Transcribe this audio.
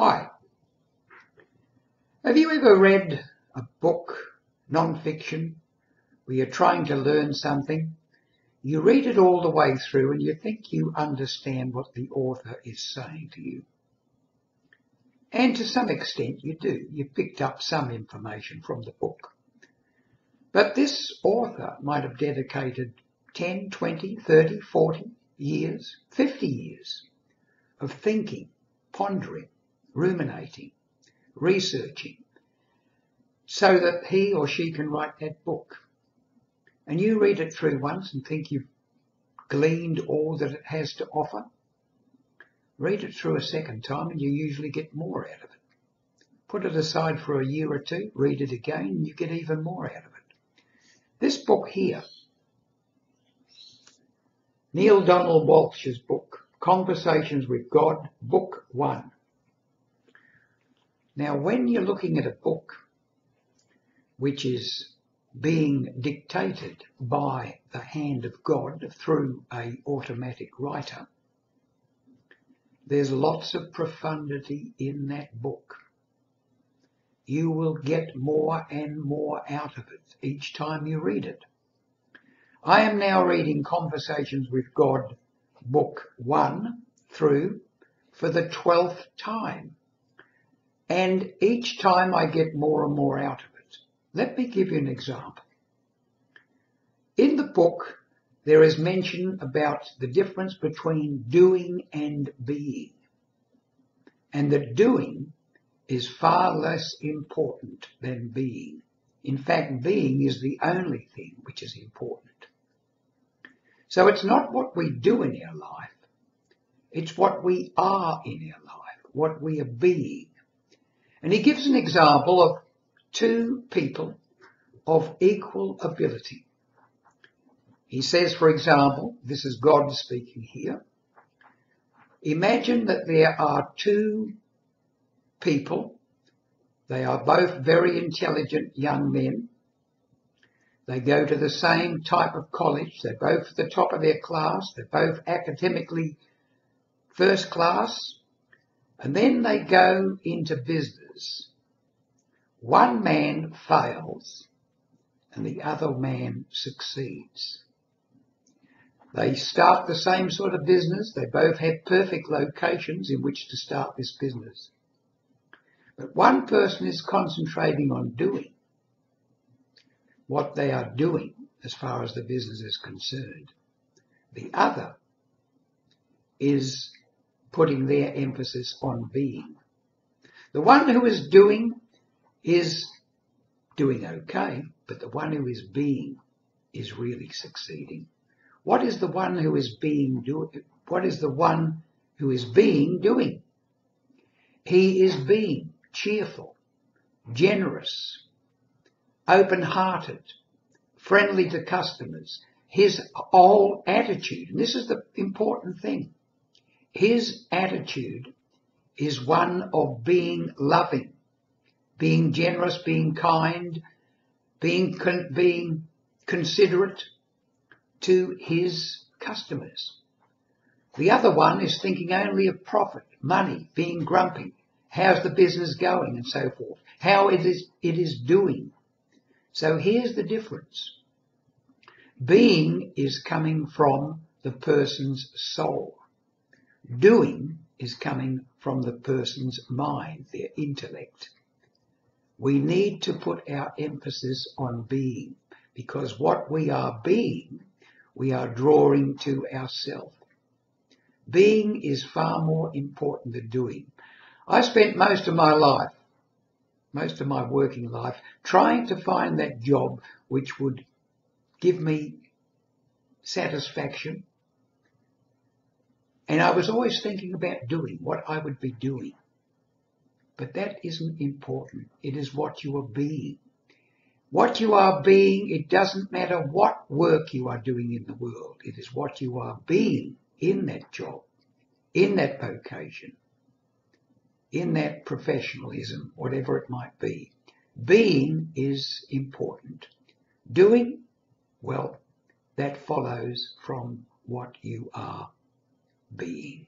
Hi. Have you ever read a book, non-fiction, where you're trying to learn something? You read it all the way through and you think you understand what the author is saying to you. And to some extent you do. You've picked up some information from the book. But this author might have dedicated 10, 20, 30, 40 years, 50 years of thinking, pondering, ruminating, researching, so that he or she can write that book. And you read it through once and think you've gleaned all that it has to offer. Read it through a second time and you usually get more out of it. Put it aside for a year or two, read it again, and you get even more out of it. This book here, Neale Donald Walsch's book, Conversations with God, Book 1. Now, when you're looking at a book which is being dictated by the hand of God through a automatic writer, there's lots of profundity in that book. You will get more and more out of it each time you read it. I am now reading Conversations with God book one through for the 12th time. And each time I get more and more out of it. Let me give you an example. In the book, there is mention about the difference between doing and being. And that doing is far less important than being. In fact, being is the only thing which is important. So it's not what we do in our life, it's what we are in our life, what we are being. And he gives an example of two people of equal ability. He says, for example, this is God speaking here. Imagine that there are two people. They are both very intelligent young men. They go to the same type of college. They're both at the top of their class. They're both academically first class. And then they go into business. One man fails and the other man succeeds. They start the same sort of business. They both have perfect locations in which to start this business. But one person is concentrating on doing what they are doing as far as the business is concerned. The other is putting their emphasis on being. The one who is doing is doing okay, but the one who is being is really succeeding. What is the one who is being doing? What is the one who is being doing? He is being cheerful, generous, open-hearted, friendly to customers. His whole attitude, and this is the important thing, his attitude is one of being loving, being generous, being kind, being, con- being considerate to his customers. The other one is thinking only of profit, money, being grumpy, how's the business going and so forth, how it is, it is doing. So here's the difference. Being is coming from the person's soul. Doing is coming from the person's mind, their intellect. We need to put our emphasis on being because what we are being, we are drawing to ourselves. Being is far more important than doing. I spent most of my life most of my working life trying to find that job which would give me satisfaction. And I was always thinking about doing what I would be doing. But that isn't important. It is what you are being. What you are being, it doesn't matter what work you are doing in the world. It is what you are being in that job, in that vocation in that professionalism, whatever it might be. Being is important. Doing, well, that follows from what you are being.